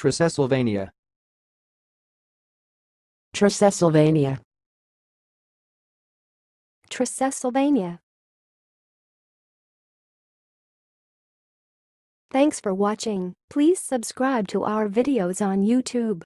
Trisesylvania. Trisesylvania. Trisesylvania. Thanks for watching. Please subscribe to our videos on YouTube.